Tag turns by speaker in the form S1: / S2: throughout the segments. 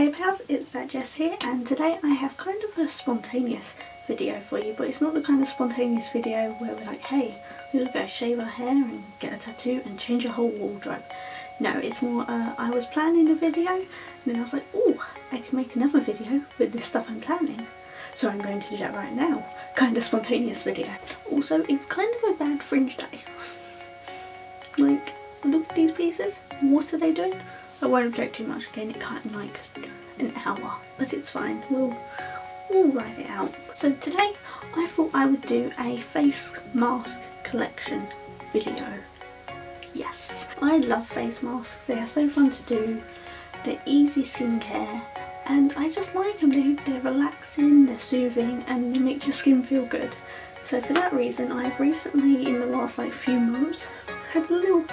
S1: Hey pals, it's that Jess here and today I have kind of a spontaneous video for you but it's not the kind of spontaneous video where we're like hey we're gonna go shave our hair and get a tattoo and change your whole wardrobe. No, it's more uh, I was planning a video and then I was like oh I can make another video with this stuff I'm planning so I'm going to do that right now. Kind of spontaneous video. Also it's kind of a bad fringe day. Like look at these pieces, what are they doing? I won't object too much again, it cut in like an hour, but it's fine, we'll, we'll write it out. So today I thought I would do a face mask collection video. Yes, I love face masks, they are so fun to do, they're easy skincare. And I just like them, they're, they're relaxing, they're soothing and they make your skin feel good. So for that reason I've recently in the last like few months had a little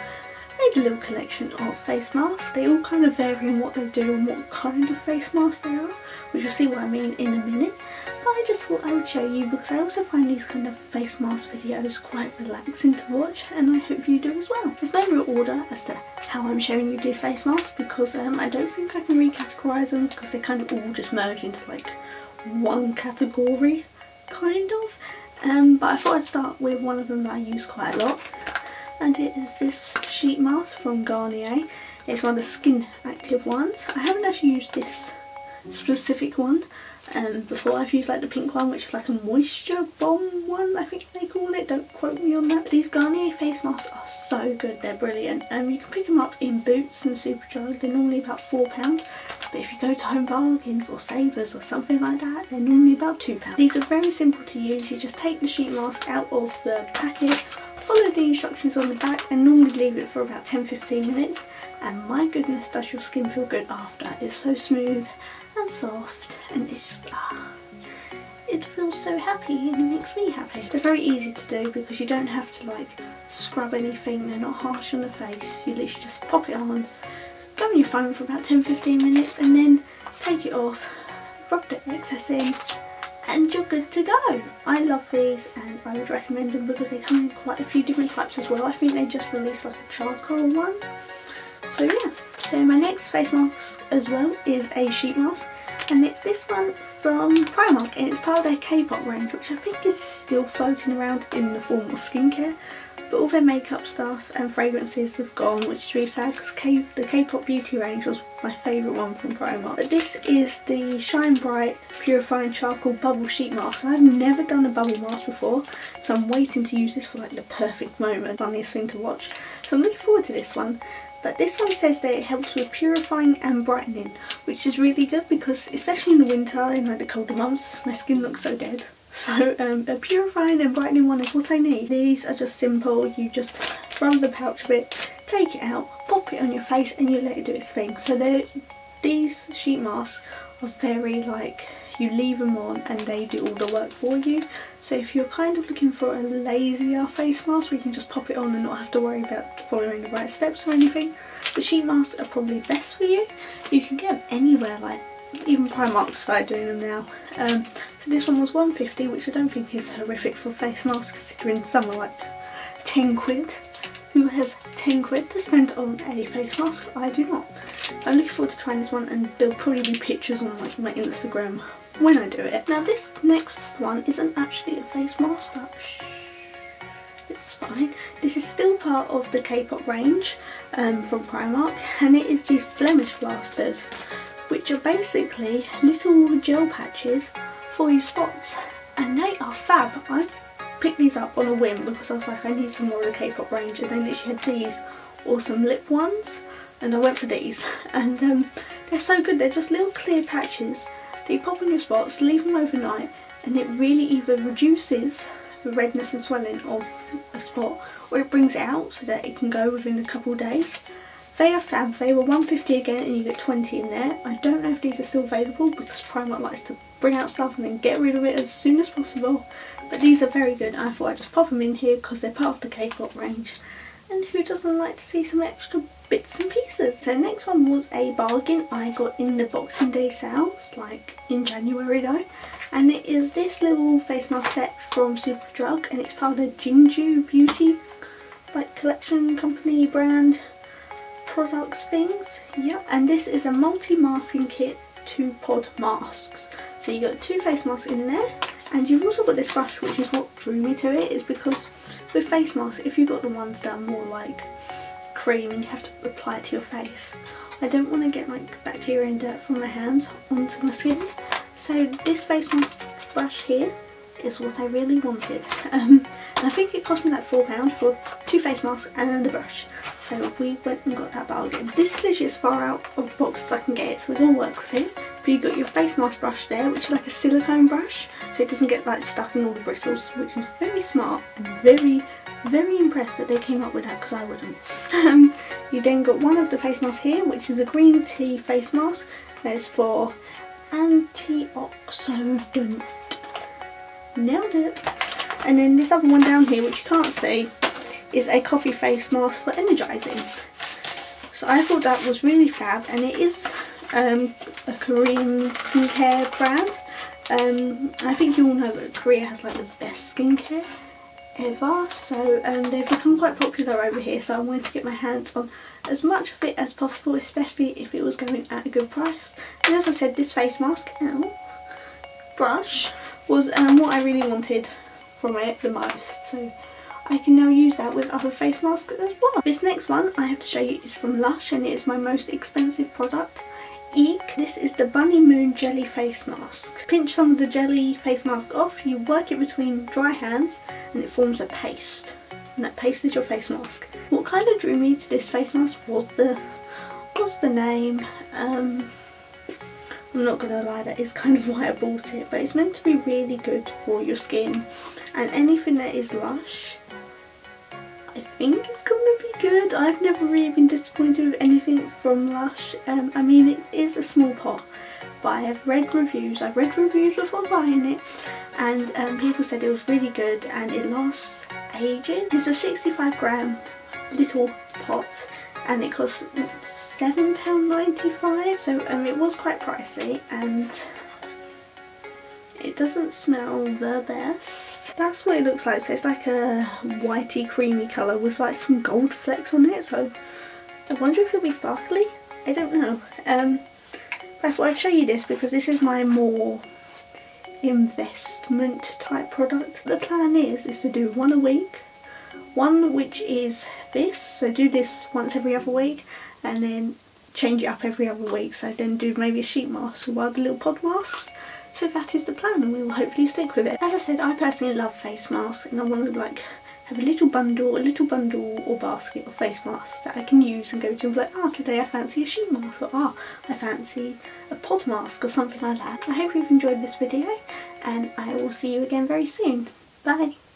S1: made a little collection of face masks. They all kind of vary in what they do and what kind of face mask they are, which you'll see what I mean in a minute. But I just thought I would show you because I also find these kind of face mask videos quite relaxing to watch and I hope you do as well. There's no real order as to how I'm showing you these face masks because um, I don't think I can recategorize them because they kind of all just merge into like one category, kind of. Um, but I thought I'd start with one of them that I use quite a lot and it is this sheet mask from Garnier. It's one of the skin active ones. I haven't actually used this specific one um, before. I've used like the pink one which is like a moisture bomb one I think they call it. Don't quote me on that. These Garnier face masks are so good. They're brilliant. Um, you can pick them up in Boots and Superdrug. They're normally about £4 but if you go to Home Bargains or Savers or something like that they're normally about £2. These are very simple to use. You just take the sheet mask out of the packet follow the instructions on the back and normally leave it for about 10-15 minutes and my goodness does your skin feel good after. It's so smooth and soft and it's just ah, it feels so happy and it makes me happy. They're very easy to do because you don't have to like scrub anything, they're not harsh on the face, you literally just pop it on, go on your phone for about 10-15 minutes and then take it off, rub the excess in and you're good to go. I love these and I would recommend them because they come in quite a few different types as well. I think they just released like a charcoal one. So yeah. So my next face mask as well is a sheet mask and it's this one from Primark and it's part of their K-pop range which I think is still floating around in the form of skincare but all their makeup stuff and fragrances have gone, which is really sad because K the K-pop beauty range was my favourite one from Primark. But this is the Shine Bright Purifying Charcoal Bubble Sheet Mask. I've never done a bubble mask before, so I'm waiting to use this for like the perfect moment. Funniest thing to watch. So I'm looking forward to this one. But this one says that it helps with purifying and brightening, which is really good because especially in the winter, in like the colder months, my skin looks so dead. So um, a purifying and brightening one is what I need. These are just simple, you just rub the pouch a bit, take it out, pop it on your face and you let it do its thing. So these sheet masks are very like, you leave them on and they do all the work for you. So if you're kind of looking for a lazier face mask where you can just pop it on and not have to worry about following the right steps or anything, the sheet masks are probably best for you. You can get them anywhere like even Primark started doing them now. Um, so this one was 150 which I don't think is horrific for face masks considering some are like 10 quid. Who has 10 quid to spend on a face mask? I do not. I'm looking forward to trying this one and there'll probably be pictures on like my Instagram when I do it. Now this next one isn't actually a face mask but shh, it's fine. This is still part of the K-pop range um, from Primark and it is these blemish blasters which are basically little gel patches for your spots and they are fab. I picked these up on a whim because I was like I need some more of the K-pop range and they literally had these or some lip ones and I went for these and um, they're so good. They're just little clear patches that you pop on your spots, leave them overnight and it really either reduces the redness and swelling of a spot or it brings it out so that it can go within a couple of days. They are fab, they were 150 again and you get 20 in there. I don't know if these are still available because Primark likes to bring out stuff and then get rid of it as soon as possible. But these are very good. I thought I'd just pop them in here because they're part of the K-pop range. And who doesn't like to see some extra bits and pieces? So next one was a bargain I got in the Boxing Day sales, like in January though. And it is this little face mask set from Superdrug and it's part of the Jinju Beauty like collection company brand products things. Yep. And this is a multi-masking kit two pod masks. So you got two face masks in there and you've also got this brush which is what drew me to it is because with face masks if you've got the ones that are more like cream and you have to apply it to your face. I don't want to get like bacteria and dirt from my hands onto my skin. So this face mask brush here is what I really wanted. Um, and I think it cost me like £4 for two face masks and the brush. So we went and got that bargain. This is literally as far out of the box as I can get it so we're going to work with it but you've got your face mask brush there which is like a silicone brush so it doesn't get like stuck in all the bristles which is very smart and very very impressed that they came up with that because I wasn't. Um, you then got one of the face masks here which is a green tea face mask that's for antioxidant. Nailed it. And then this other one down here which you can't see is a coffee face mask for energizing. So I thought that was really fab and it is um, a Korean skincare brand. Um, I think you all know that Korea has like the best skincare ever so um, they've become quite popular over here so I wanted to get my hands on as much of it as possible especially if it was going at a good price and as I said this face mask brush was um, what I really wanted from it the most so I can now use that with other face masks as well. This next one I have to show you is from Lush and it is my most expensive product. Eek. This is the Bunny Moon Jelly Face Mask. Pinch some of the jelly face mask off, you work it between dry hands and it forms a paste. And that paste is your face mask. What kind of drew me to this face mask was the was the name. Um, I'm not gonna lie, that is kind of why I bought it, but it's meant to be really good for your skin. And anything that is Lush think it's gonna be good. I've never really been disappointed with anything from Lush. Um, I mean it is a small pot but I have read reviews. I've read reviews before buying it and um, people said it was really good and it lasts ages. It's a 65 gram little pot and it costs £7.95 so um, it was quite pricey and it doesn't smell the best that's what it looks like. So it's like a whitey creamy colour with like some gold flecks on it. So I wonder if it'll be sparkly. I don't know. Um, I thought I'd show you this because this is my more investment type product. The plan is, is to do one a week. One which is this, so do this once every other week and then change it up every other week. So then do maybe a sheet mask or the little pod masks so that is the plan and we will hopefully stick with it. As I said, I personally love face masks and I want to like have a little bundle, a little bundle or basket of face masks that I can use and go to and be like, ah, oh, today I fancy a sheet mask or ah, oh, I fancy a pod mask or something like that. I hope you've enjoyed this video and I will see you again very soon. Bye!